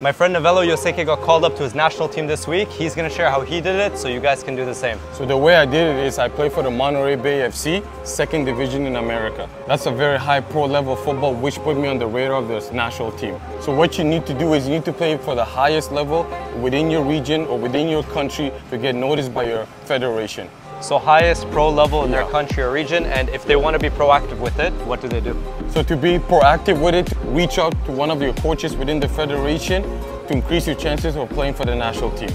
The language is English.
My friend Novello Yoseke got called up to his national team this week. He's going to share how he did it so you guys can do the same. So the way I did it is I played for the Monterey Bay FC, second division in America. That's a very high pro level football which put me on the radar of the national team. So what you need to do is you need to play for the highest level within your region or within your country to get noticed by your federation. So highest pro level in their country or region and if they want to be proactive with it, what do they do? So to be proactive with it, reach out to one of your coaches within the federation to increase your chances of playing for the national team.